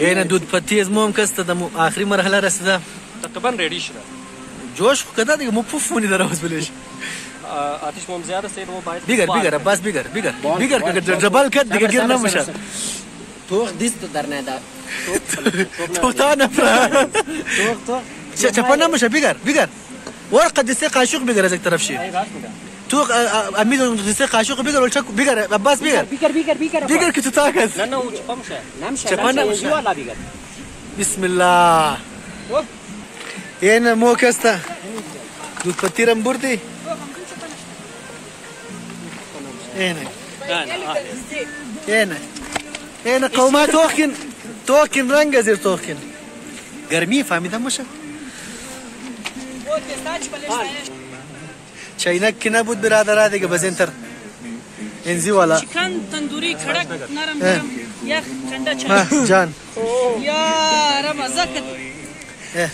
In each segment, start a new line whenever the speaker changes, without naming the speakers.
یعنی دود پتیز مو هم کس ته د آخري مرحله رسیده تقریبا ریډي شوه جوش خو کده دیگه مو پوف مونی در آواز بلیش
آتش مو هم زیاده سید مو باید بیگر بیگر
بس بیگر بیگر بیگر که جبل کد دیگه گیر نمیشه
توغ دیست در نه دا توغ تا نفره
توغ توغ چپه نمیشه بیگر بیگر ورقه دیسته قاشق بیگر از یک طرف شی تو امید دسته قاشق بگر ولچا بگر عباس بگر بگر
بگر بگر بگر که تو تاکس نه نه او چپا مشه نمشه چپا نمشه او الله بگر
بسم الله این مو کستا دو پتیرم بردی
اینه آه،
اینه اینه قومه توکن توکن رنگ زیر توکن گرمی فهمیدم مشه Вот, я знаю, Çaynak ki ne bud birader hadi ki bezintir. Enzi valla. Çıkan
tanduri karak narım narım. Ya kanda çay. Ha can. Ya Ramazan.
Eh.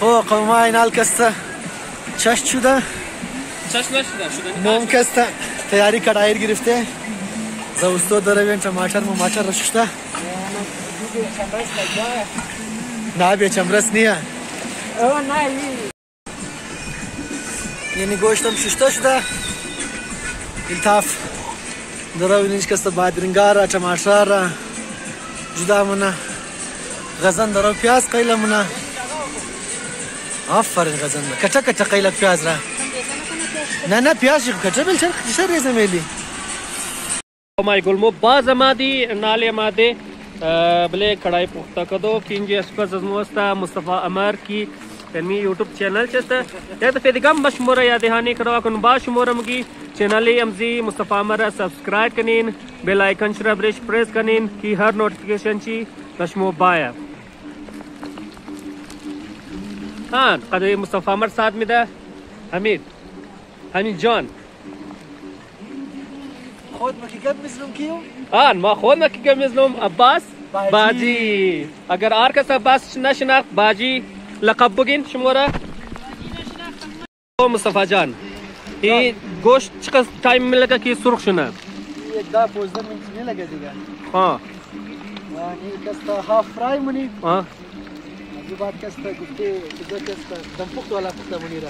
خب قوما این حال کسته چشت شده
چشت نشده شده نوم کسته
تیاری کڑایر گرفته زوستو داره بین چماچر مماچر رششته Nabi çamras niye? O nayi. Yeni goştam şiştoş da. İltaf. دراوینش کسته بادرنګارا چماشارا جدا مونه غزن درو پیاز قیله مونه آفرین غزن کچه کچه قیله پیاز را نه نه پیاز شو
کچه بل چرخ چه ریزه میلی او مای ګل مو باز مادي ناله ماده Bile cădai पुख्ता कदो कि मुस्तफा अमर की Mustafa YouTube channel चस्ता या फिर गम बशमोर या देहानी करो कन बाशमूर मगी चैनल अमजी मुस्तफा अमर सब्सक्राइब कनिन बेल आइकन शरा ब्रिश प्रेस कनिन की हर नोटिफिकेशन ची बशमो बाया हाँ कद मुस्तफा अमर साथ में दा हमीद हमीद जॉन
خود مکیگم که میزنم کیو؟
آن ما خود مکیگم که کم میزنم عباس باجی اگر آر کس عباس نشناخت باجی لقب بگین شما را مصطفی جان این گوشت چقدر تایم میلگه که سرخ شنه؟
یک دا پوزده منت میلگه دیگه ها یعنی کس تا هاف فرای منی ها از بعد کس تا گفته کجا کس تا دمپخت والا پخته منی را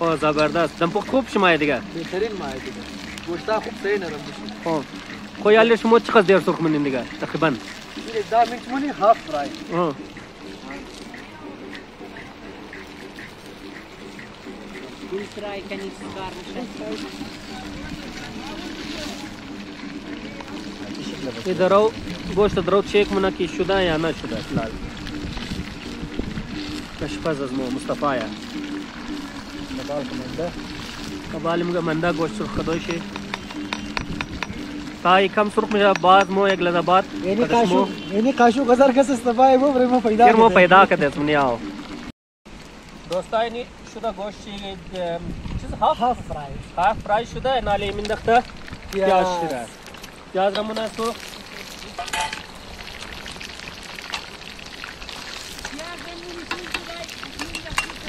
خب زبردست دمپخت خوب شمایه دیگه
بهترین مایه دیگه مشتاق حسين انا
اه خويا علاش ما تشخص داير ترك من عندك تقريبا
دا من 8 هاف فراي اه فراي كان
يسكر اذا رو گوشت درو چک منا کی شده یا نشده فلال کشپز از مو مصطفی است قبال منده قبال منده گوشت سرخ خدایشه Daha ikam surukmuş bazı mu ek lazabat. Yeni kaşu,
yeni kaşu kadar kasıs tabay bu bre mu fayda. Yer mu fayda
kadet mu niyav. Dostlar yeni şurada goş şey, çiz half half fry. Half fry şurada en alim indikte. Piyaz şurada. Piyaz ramına su.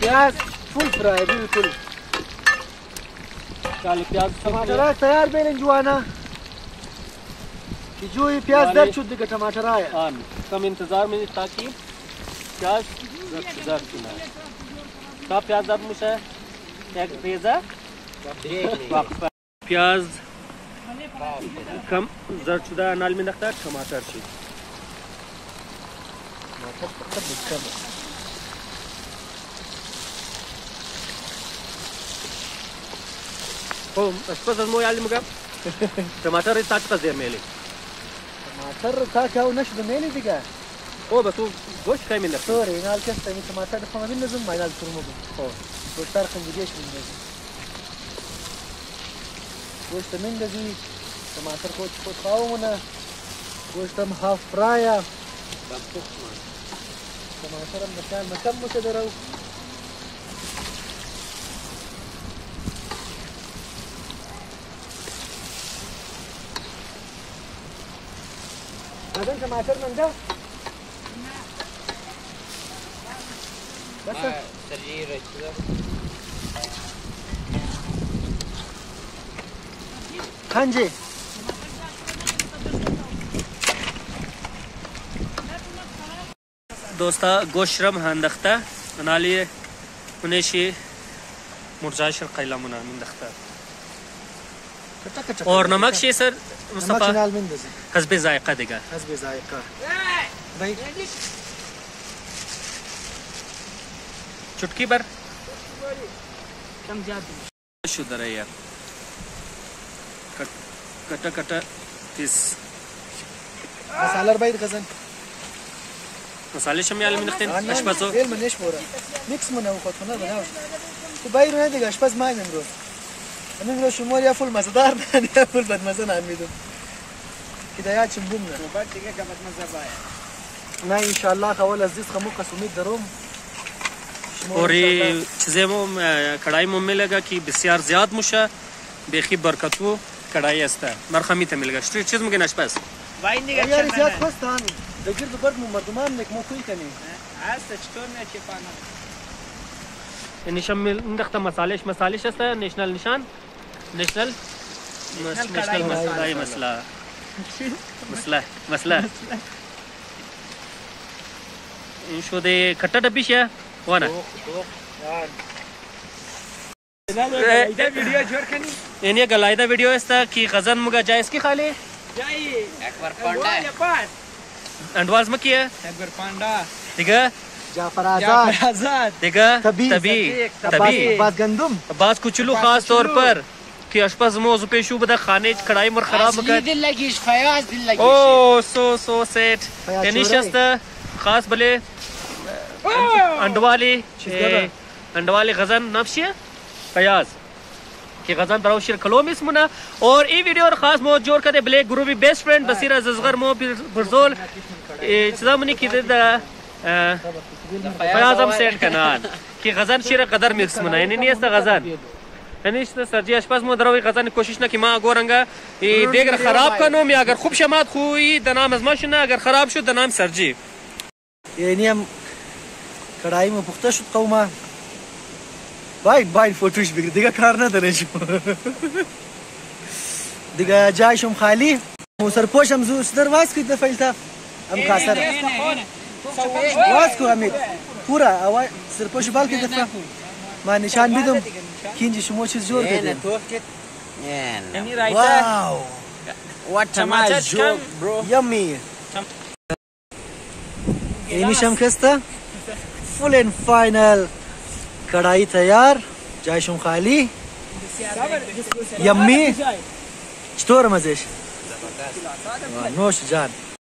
प्याज full fry बिल्कुल काली प्याज तैयार बेलन जुआना
कि जो ये प्याज दर शुद्ध का टमाटर आया हाँ कम इंतज़ार में ताकि प्याज दर चुना का प्याज दर मुझे एक भेजा प्याज कम जरशुदा अनाल में रखता है टमाटर शी ओ अस्पताल मोयाल मुगा टमाटर इस ताकत दे मेले
Matar ta ya uğraştı neyli diye.
O be tu goş kayminler. Doğru,
inal kes tabii ki matar da falan bilmezim, maynal turma bu. O. Goşlar kın diye şimdi. Goş da min de değil. Matar koç koç kavmına. Goş da hafraya. Tamam, sarım da kan, makam mı kadar o? अजन टमाटर मंदा
बस चलिए हाँ जी दोस्ता गोश्रम हंदख्ता नाली मुनेशी मुर्जा कैला मुना दख्ता और नमक शे सर Mustafa. Ama mindezin. Hızbı zayıka diga. Hızbı zayıka. Bey. Çutki bar. Kam jati. Şu daraya. Kat kata kata pis.
Masalar bayır kazan.
مسالې شم یال من ختن اشپزو ګل
منیش مورا مکس منو خو نه بناو خو بایر نه دی اشپز ما نن روز Bunun şumor yapılmasa da ben yapılmadan anladım. هدايا چې بوم نه نو بعد څنګه کمت مزه نه ان شاء الله خول عزیز خمو قسمید دروم
اوری چیزه مو کڑای مو ملگا کی بسیار زیاد مشه بیخی برکتو کڑای است مرخمی ته ملگا شتری چیز مگه نشپس وای دیگه یاری زیاد خوستان دگیر دو برد مو مردمان نک مو کوی کنی هست چطور نه چی پانا نشمل نرخت مسالش مسالش است نشنل نشان نشنل نشنل مسالش مسلا مسلا مسلا این شو ده کٹا ڈبی شیا وانا इन ये गलाइदा वीडियो इसता कि गजन मुगा जाए इसकी खाली
जाई अकबर पांडा
अंडवाज में किया अकबर पांडा ठीक है जाफर आजाद जाफर आजाद دیگه طبي طبي بعد گندم بعض کوچلو خاص طور پر که اشپز موضوع پیشو بده خانه کڑای مر خراب کرد اصلی
دل لگیش فیاض دل لگیش او
سو سو سیت یعنی شست خاص بله انډوالی انډوالی غزن نفسیه فیاض कि गजन दराव शेर कलोम इसमुना और ई वीडियो और खास मो जोर कदे ब्लैक ग्रुपी बेस्ट फ्रेंड बसीर अजगर मो फिर फरजोल चदा मनी किदे فیاضم سیٹ کنان که غزن شیر قدر میخسمونه یعنی نیست غزن نیست سرجی اشپز مو دروی غزن کوشش نه کی ما گورنگا دیگر خراب کنم یا اگر خوب شمات خوی د نام از ماشنه اگر خراب شد د نام سرجی یعنی هم
کڑای مو پخته شد قوما باید باید فوتوش بگیر دیگه کار نداره شو دیگه جایشم خالی مو سرپوشم زو سدر واس کید د فیلتاف ام کاسر باز کو امید پورا او سرپوش بال کې دفعه ما نشان دیدم کینجی شما چیز جور دیدم
واو What a nice joke, bro.
Yummy. इनिशम खस्ता फुल एंड फाइनल कढ़ाई तैयार जायशम खाली यम्मी स्टोर मजेश नोश जान